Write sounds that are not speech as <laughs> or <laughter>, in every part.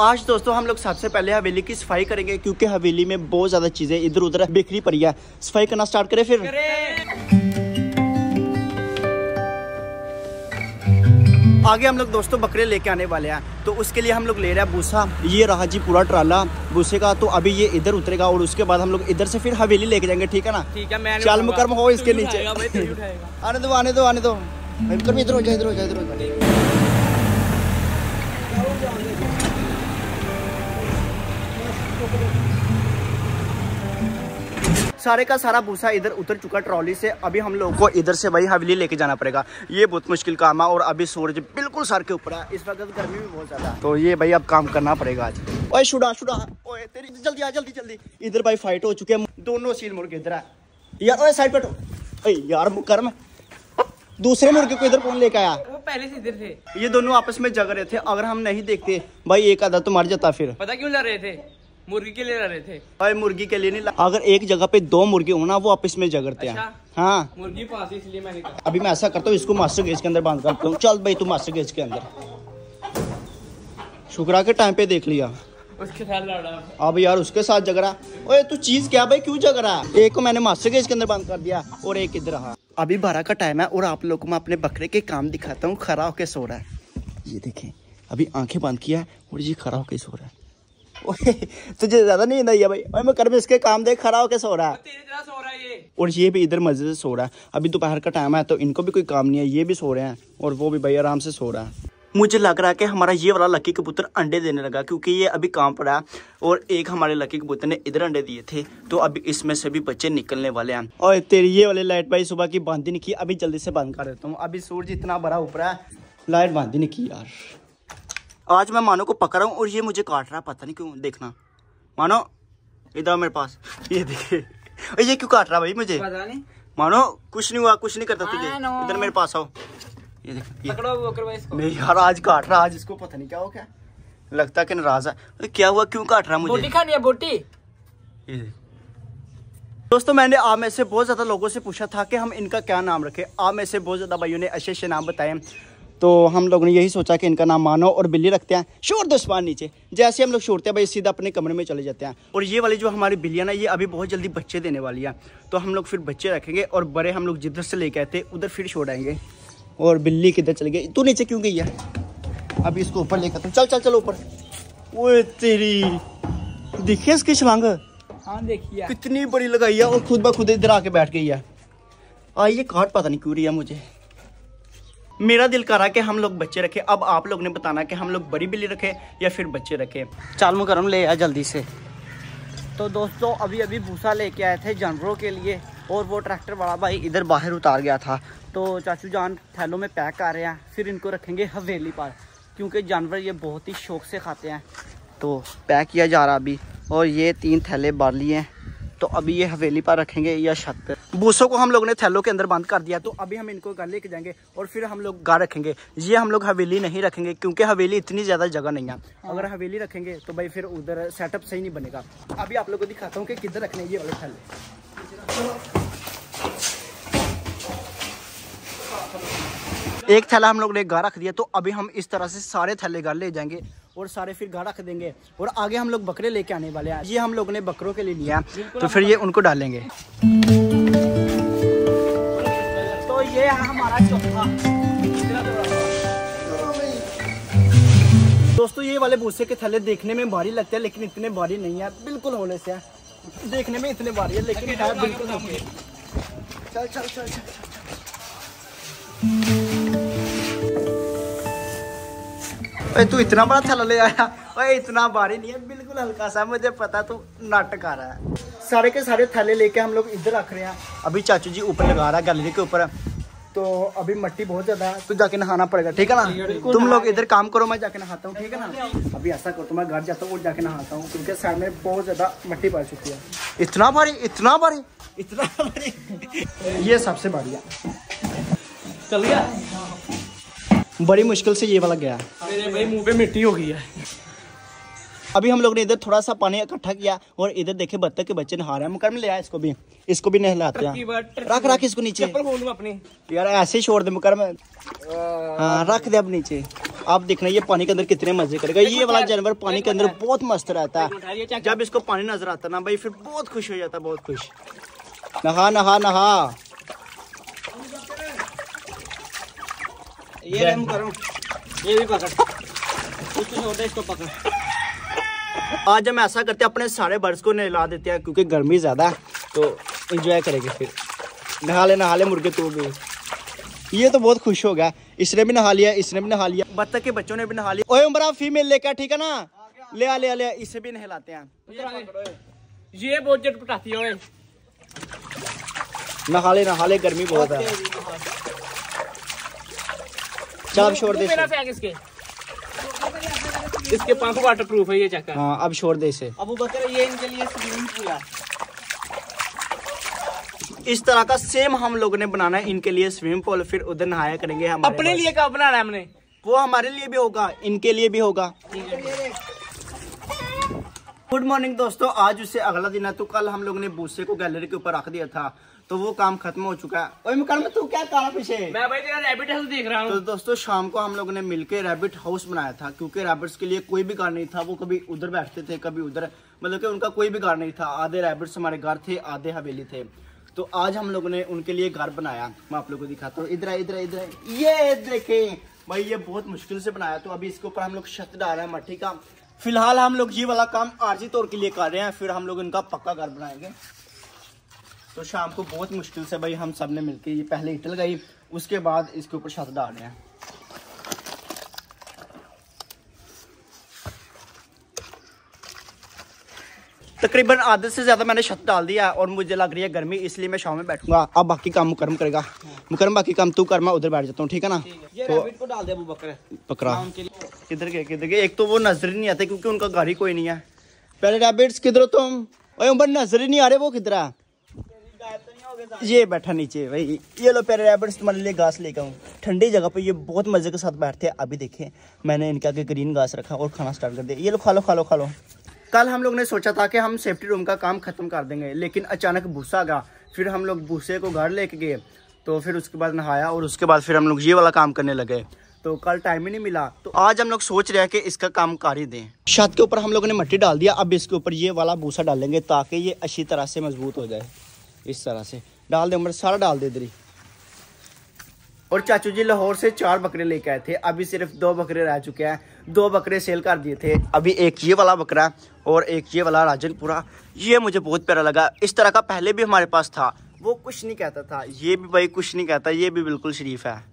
आज दोस्तों हम लोग सबसे पहले हवेली की सफ़ाई करेंगे क्योंकि हवेली में बहुत ज़्यादा चीज़ें इधर उधर बिखरी पड़ी है। सफ़ाई करना स्टार्ट करें फिर। आगे हम लोग दोस्तों बकरे लेके आने वाले हैं तो उसके लिए हम लोग ले रहे हैं भूसा। ये रहा जी पूरा ट्राला भूसे का तो अभी ये इधर उतरेगा और उसके बाद हम लोग इधर से फिर हवेली लेके जाएँगे ठीक है ना? ठीक है मैं चल मुकरम हो इसके नीचे। आने दो आने दो आने दो। इधर हो जा इधर हो जा इधर हो जा सारे का सारा भूसा इधर उतर चुका ट्रॉली से। अभी हम लोगों को इधर से वही हवेली लेके जाना पड़ेगा। ये बहुत मुश्किल काम है और अभी सूरज बिल्कुल सर के ऊपर है। इस वक्त गर्मी भी बहुत ज़्यादा तो ये भाई अब काम करना पड़ेगा आज। ओए शुड़ा शुड़ा। ओए तेरी जल्दी आ जल्दी जल्दी। इधर भाई फाइट हो चुके हैं। दोनों सील मुर्गे इधर है यार ओए साइड। ओए यार मुकरम दूसरे मुर्गे को इधर कौन लेके आया? वो पहले से इधर थे। ये दोनों आपस में जग रहे थे। अगर हम नहीं देखते भाई एक आधा तो मर जाता फिर। पता क्यों लड़ रहे थे? मुर्गी के लिए लड़ रहे थे। भाई मुर्गी के लिए नहीं ला- अगर एक जगह पे दो मुर्गे हो ना वो आपस में जगड़ते हैं। अच्छा। हाँ। मुर्गी पास इसलिए मैंने कहा। अभी मैं ऐसा करता हूँ इसको मास्टर गेज के अंदर बाँध करता हूँ। चल भाई तू मास्टर गेज के अंदर। शुक्रा के टाइम पे देख लिया। उसके साथ लड़ अब यार उसके साथ रहा ओए तू चीज़ क्या भाई? क्यों है एक को मैंने मास्टर गेज के अंदर बंद कर दिया और एक इधर रहा। अभी बारह का टाइम है और आप लोग को मैं अपने बकरे के काम दिखाता हूँ। खड़ा होके सो रहा है। ये देखें अभी आँखें बंद किया है और ये खड़ा होके सो रहा है। तुझे ज़्यादा नींद आई है भाई। ओए मैं कर में इसके काम देख खड़ा होके सो रहा है। तेरे सो रहा है ये। और ये भी इधर मज़े से सो रहा है। अभी दोपहर का टाइम है तो इनको भी कोई काम नहीं है ये भी सो रहे हैं। और वो भी भाई आराम से सो रहा है। मुझे लग रहा है कि हमारा ये वाला लकी कबूतर अंडे देने लगा क्योंकि ये अभी काम पड़ा है और एक हमारे लकी कबूतर ने इधर अंडे दिए थे तो अभी इसमें से भी बच्चे निकलने वाले हैं। और तेरी ये वाली लाइट भाई सुबह की ही नहीं की अभी जल्दी से बंद कर देता हूँ। अभी सूरज इतना बड़ा ऊपर है लाइट ही नहीं की यार। आज मैं मानो को पकड़ रहा हूँ और ये मुझे काट रहा है पता नहीं क्यों देखना। मानो इधर मेरे पास ये देखिए और ये क्यों काट रहा भाई मुझे? पता नहीं। मानो कुछ नहीं हुआ कुछ नहीं करता तुझे। इधर मेरे पास आओ। ये देख ये। पकड़ो वो इसको। नहीं यार आज काट रहा आज इसको पता नहीं क्या हो क्या लगता कि नाराज़ है। क्या हुआ क्यों काट रहा बोटी मुझे? खानी है बोटी। ये दोस्तों मैंने आप में से बहुत ज़्यादा लोगों से पूछा था कि हम इनका क्या नाम रखें। आप में से बहुत ज़्यादा भाइयों ने अच्छे अच्छे नाम बताए। तो हम लोगों ने यही सोचा कि इनका नाम मानो और बिल्ली रखते हैं। शोर दुश्मन नीचे। जैसे हम लोग छोड़ते हैं भाई सीधा अपने कमरे में चले जाते हैं। और ये वाली जो हमारी बिल्लियाँ ना ये अभी बहुत जल्दी बच्चे देने वाली है। तो हम लोग फिर बच्चे रखेंगे और बड़े हम लोग जिधर से लेके आए थे उधर फिर छोड़ आएँगे। और बिल्ली किधर चले गई? तू नीचे क्यों गई है? अभी इसको ऊपर लेकर हूँ। चल चल चल ऊपर। ओए तेरी। देखिए इसकी छलांग? हाँ देखिए कितनी बड़ी लगाई है और खुद ब खुद इधर आके बैठ गई है। आ ये काट पता नहीं क्यों रही है मुझे। मेरा दिल कर रहा कि हम लोग बच्चे रखे। अब आप लोग ने बताना कि हम लोग बड़ी बिल्ली रखे या फिर बच्चे रखे। चाल मुकरम ले आ जल्दी से। तो दोस्तों अभी अभी भूसा लेके आए थे जानवरों के लिए और वो ट्रैक्टर वाला भाई इधर बाहर उतार गया था। तो चाचू जान, थैलों में पैक कर रहे हैं, फिर इनको रखेंगे हवेली पर, क्योंकि जानवर ये बहुत ही शौक से खाते हैं। तो पैक किया जा रहा अभी, और ये तीन थैले बार लिए हैं। तो अभी ये हवेली पर रखेंगे या छत पर भूसों को हम लोग ने थैलों के अंदर बंद कर दिया तो अभी हम इनको घर लेके जाएँगे और फिर हम लोग गा रखेंगे। ये हम लोग हवेली नहीं रखेंगे क्योंकि हवेली इतनी ज़्यादा जगह नहीं है। अगर हवेली रखेंगे तो भाई फिर उधर सेटअप सही नहीं बनेगा। अभी आप लोग को दिखाता हूँ कि किधर रखने ये वाले थैले। एक थैला हम लोग ने घर रख दिया तो अभी हम इस तरह से सारे थैले घर ले जाएँगे और सारे फिर घर रख देंगे और आगे हम लोग बकरे लेके आने वाले हैं। ये हम लोग ने बकरों के लिए लिया तो फिर ये उनको डालेंगे। तो ये हमारा चौथा। दोस्तों ये वाले भूसे के थैले देखने में भारी लगते हैं लेकिन इतने भारी नहीं है। बिल्कुल होने से देखने में इतने भारी है लेकिन है बिल्कुल हल्के। चल चल चल चल। ओए, तू इतना बड़ा थैला ले आया। ओए, इतना भारी नहीं है, बिल्कुल हल्का सा, मुझे पता तू नाटक आ रहा है। सारे के सारे थैले लेके हम लोग इधर रख रहे हैं। अभी चाचू जी ऊपर लगा रहा है गैलरी के ऊपर। तो अभी मट्टी बहुत ज़्यादा है तो जाके नहाना पड़ेगा, ठीक है ना? तुम लोग इधर काम करो, मैं जाके नहाता हूँ, ठीक है ना? अभी ऐसा करो तो मैं घर जाता हूँ और जाके नहाता हूँ, क्योंकि साइड में बहुत ज़्यादा मट्टी पड़ चुकी है। इतना भारी इतना भारी इतना भारी। ये सबसे बढ़िया। चल गया? बड़ी मुश्किल से ये वाला गया। मेरे भाई मुँह पे मिट्टी हो गई है। अभी हम लोग ने इधर थोड़ा सा पानी इकट्ठा किया और इधर देखे बत्तख के बच्चे नहा रहे हैं। मुकरम ले आया इसको भी। इसको भी नहलाते हैं। रख रख इसको नीचे। अपनी। यार ऐसे ही छोड़ दे मुकरम हाँ रख दे अब नीचे। आप देखना ये पानी के अंदर कितने मज़े करेगा। ये वाला जानवर पानी के अंदर बहुत मस्त रहता है। जब इसको पानी नज़र आता ना भाई फिर बहुत खुश हो जाता है बहुत खुश। नहा नहा नहा। ये हम करो। ये भी पकड़। इसको पकड़। आज हम ऐसा करते हैं अपने सारे बर्ड्स को नहला देते हैं क्योंकि गर्मी ज़्यादा है तो इंजॉय करेंगे फिर। नहा ले नहा ले मुर्गे तू भी ये तो बहुत खुश हो गया। इसने भी नहा लिया इसने भी नहा लिया। बत्तख के बच्चों ने भी नहा लिया। ओए उमरा फीमेल लेकर ठीक है ना? ले आ ले आ ले आ, इसे भी नहलाते हैं। ये बहुत जट पटाती है ओए। नहा ले नहा ले गर्मी बहुत है। छोड़ दे इसके। इसके पंख वाटर प्रूफ है ये चक्कर हाँ अब छोड़ दे इसे। अब बकर ये इनके लिए स्विमिंग पूल है। इस तरह का सेम हम लोगों ने बनाना है इनके लिए स्विमिंग पूल फिर उधर नहाया करेंगे हम अपने लिए कब बनाना है हमने? वो हमारे लिए भी होगा इनके लिए भी होगा। गुड मॉर्निंग दोस्तों। आज उससे अगला दिन है तो कल हम लोग ने भूसे को गैलरी के ऊपर रख दिया था। तो वो काम खत्म हो चुका है। ओए में तू क्या काला पीछे? मैं भाई तेरा रैबिट हाउस देख रहा तो दोस्तों शाम को हम लोगों ने मिलकर रैबिट हाउस बनाया था क्योंकि रैबिट्स के लिए कोई भी घर नहीं था। वो कभी उधर बैठते थे कभी उधर। मतलब कि उनका कोई भी घर नहीं था। आधे रैबिट्स हमारे घर थे आधे हवेली थे। तो आज हम लोगों ने उनके लिए घर बनाया। मैं आप लोगों को दिखाता हूँ। इधर इधर इधर ये देखें। भाई ये बहुत मुश्किल से बनाया। तो अभी इसके ऊपर हम लोग छत डाल रहे हैं मट्टी का। फ़िलहाल हम लोग ये वाला काम आरजी तौर के लिए कर रहे हैं, फिर हम लोग इनका पक्का घर बनाएँगे। तो शाम को बहुत मुश्किल से भाई हम सबने मिलकर ये पहले इटल गई, उसके बाद इसके ऊपर छत डाल रहे हैं। तकरीबन आधे से ज़्यादा मैंने छत डाल दिया और मुझे लग रही है गर्मी इसलिए मैं शाम में बैठूँगा। अब बाकी काम मुकरम करेगा। मुकरम बाकी काम तू कर मैं उधर बैठ जाता हूँ ठीक है ना? ये तो रैबिट को डाल दे अबू पकड़ा। किधर गए किधर गए? एक तो वो नज़र ही नहीं आते क्योंकि उनका घर ही कोई नहीं है। पहले रैबिट्स किधर हो तुम? ओए उम्र नज़र ही नहीं आ रहे वो किधर है? ये बैठा नीचे भाई ये लो प्यारे रैबिट्स तुम्हारे लिए घास लेकर आऊँ। ठंडी जगह पे ये बहुत मज़े के साथ बैठते हैं। अभी देखें मैंने इनके आगे ग्रीन घास रखा और खाना स्टार्ट कर दिया। ये लो खा लो खा लो खा लो। कल हम लोग ने सोचा था कि हम सेफ्टी रूम का काम खत्म कर देंगे, लेकिन अचानक भूसा गया फिर हम लोग भूसे को घर लेके गए तो फिर उसके बाद नहाया और उसके बाद फिर हम लोग ये वाला काम करने लगे। तो कल टाइम ही नहीं मिला। तो आज हम लोग सोच रहे हैं कि इसका काम कर ही दें। छत के ऊपर हम लोगों ने मट्टी डाल दिया, अब इसके ऊपर ये वाला भूसा डालेंगे ताकि ये अच्छी तरह से मज़बूत हो जाए। इस तरह से। डाल दे उम्र, सारा डाल दे ही। और चाचू जी लाहौर से चार बकरे लेके आए थे। अभी सिर्फ़ दो बकरे रह चुके हैं। दो बकरे सेल कर दिए थे। अभी एक ये वाला बकरा और एक ये वाला राजनपुरा। ये मुझे बहुत प्यारा लगा। इस तरह का पहले भी हमारे पास था। वो कुछ नहीं कहता था। ये भी भाई कुछ नहीं कहता। ये भी बिल्कुल शरीफ है।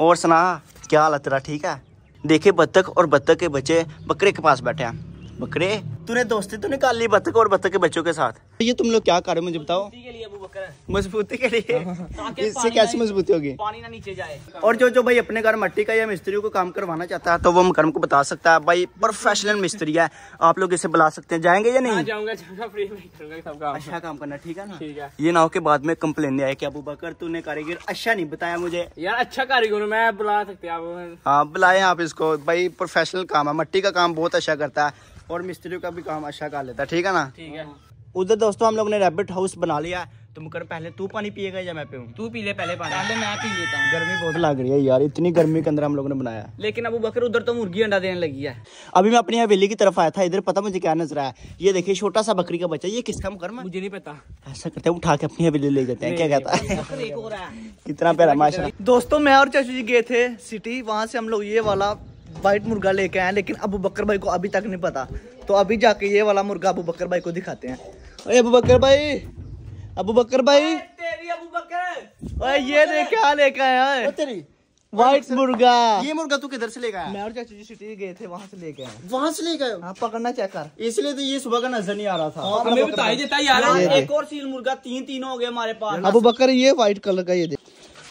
और सुना, क्या हाल है तेरा? ठीक है? देखे बत्तख और बत्तख के बच्चे बकरे के पास बैठे हैं। बकरे, तूने दोस्ती तो निकाल ली बत्तख और बत्तख के बच्चों के साथ? ये तुम लोग क्या कर रहे हो? मुझे बताओ। के लिए अबू बकर मजबूती के लिए? <laughs> इससे कैसी मजबूती होगी? पानी ना नीचे जाए। और जो जो भाई अपने घर मट्टी का या मिस्त्री को काम करवाना चाहता है तो वो मुकरम को बता सकता है। भाई प्रोफेशनल मिस्त्री है। आप लोग इसे बुला सकते हैं। जाएँगे या नहीं? जाऊँगा जाऊँगा फ्री में करूँगा सब काम। अच्छा काम करना ठीक है ना? ठीक है। ये ना हो के बाद में कंप्लेन आए की अबू बकर तूने कारीगर अच्छा नहीं बताया मुझे। यार अच्छा कारीगर मैं बुला सकते हैं आप। हाँ बुलाए आप इसको। भाई प्रोफेशनल काम है। मट्टी का काम बहुत अच्छा करता है। और मिस्त्री का भी काम अच्छा कर लेता है ठीक है ना? ठीक है। उधर दोस्तों हम लोग ने रैबिट हाउस बना लिया है। तो मुकरम पहले तू पानी पिएगा या मैं पीऊँ? तू पी ले पहले पानी। पहले मैं पी लेता हूँ। गर्मी बहुत लग रही है यार इतनी गर्मी के अंदर हम लोग ने बनाया लेकिन अबू बकर उधर तो मुर्गी अंडा देने लगी है। अभी मैं अपनी हवेली की तरफ़ आया था इधर पता मुझे क्या नज़र आया ये देखिए छोटा सा बकरी का बच्चा ये किसका मुकरमा मुझे नहीं पता। ऐसा करते हैं उठा के अपनी हवेली ले जाते हैं क्या कहता है? हो है। कितना प्यारा माशा दोस्तों मैं और चाचू जी गए थे सिटी वहाँ से हम लोग ये वाला वाइट मुर्गा लेके आए लेकिन अबू बकर भाई को अभी तक नहीं पता। तो अभी जाके ये वाला मुर्गा अबू बकर भाई को दिखाते हैं। ओए अबू बकर भाई अबू बकर भाई। तेरी अबू बकर। ओए ये देख क्या लेके आया है। तेरी। वाइट मुर्गा। ये मुर्गा तू किधर से लेकर आया? मैं और चाचू जी सिटी गए थे वहाँ से लेके आए वहाँ से लेके आए हाँ पकड़ना चेक कर। इसलिए तो ये सुबह का नज़र नहीं आ रहा था। हमें बता ही देता यार एक और सील मुर्गा तीन तीन हो गए हमारे पास। अबू बकर ये वाइट कलर का ये देख।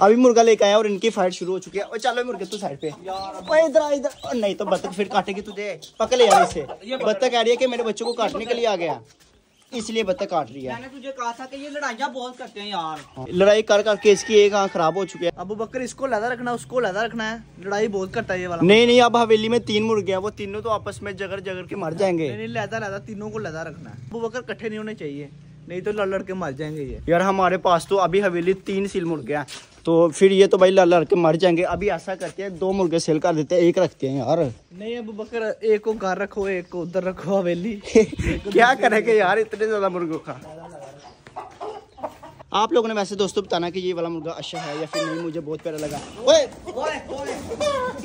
अभी मुर्गा लेके आया और इनकी फाइट शुरू हो चुकी है। और चलो मुर्गे तू साइड पे। इधर इधर। नहीं तो बत्तख फिर काटेगी तुझे। पकड़ यार इसे। बत्तख कह रही है कि मेरे बच्चों को काटने के लिए आ गया? इसलिए बत्तख काट रही है। मैंने तुझे कहा था कि ये लड़ाइयाँ बहुत करते हैं यार। लड़ाई कर करके इसकी एक आँख खराब हो चुकी है। अबू बकर इसको लहदा रखना उसको लदा रखना है। लड़ाई बहुत करता है ये वाला नहीं नहीं अब हवेली में तीन मुर्गे हैं। वो तीनों तो आपस में जगर जगर के मर जाएँगे। नहीं लहदा लहदा तीनों को लदा रखना है। अबू बकर इकट्ठे नहीं होने चाहिए। नहीं तो लड़ लड़ के मर जाएँगे ये। यार हमारे पास तो अभी हवेली तीन सील मुर्गे हैं। तो फिर ये तो भाई लड़ के मर जाएँगे। अभी ऐसा करते हैं दो मुर्गे सेल कर देते हैं एक रखते हैं यार। नहीं अब बकर एक को घर रखो एक को उधर रखो हवेली। <laughs> क्या करेंगे यार इतने ज़्यादा मुर्गों का? आप लोगों ने वैसे दोस्तों बताना कि ये वाला मुर्गा अच्छा है या फिर नहीं मुझे बहुत प्यारा लगा। ओए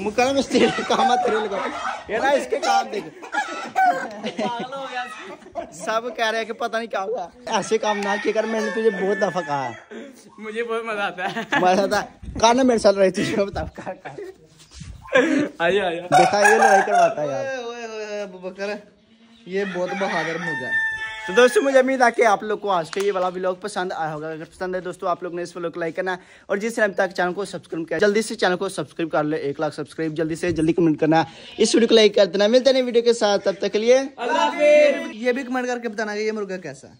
मुकरम तेरे काम तेरे लगा। ये ना इसके काम देख। सब कह रहे हैं कि पता नहीं क्या होगा। ऐसे काम ना किया कर मैंने तुझे बहुत दफ़ा कहा है। मुझे बहुत मज़ा आता है। मज़ा था कान मेरे साथ रही तुझे बता कर कर। आइए आइए। देखा ये लड़ाई करवाता है यार। ओए ओए ओए अबू बकर ये बहुत बहादुर मुर्गा है तो दोस्तों मुझे उम्मीद है कि आप लोग को आज का ये वाला व्लॉग पसंद आया होगा। अगर पसंद है दोस्तों आप लोग ने इस व्लॉग को लाइक करना है और जिस टाइम तक चैनल को सब्सक्राइब किया जल्दी से चैनल को सब्सक्राइब कर ले। एक लाख सब्सक्राइब जल्दी से जल्दी कमेंट करना है। इस वीडियो को लाइक कर देना। मिलते हैं वीडियो के साथ। तब तक के लिए ये भी कमेंट करके बताना कि ये मुर्गा कैसा है।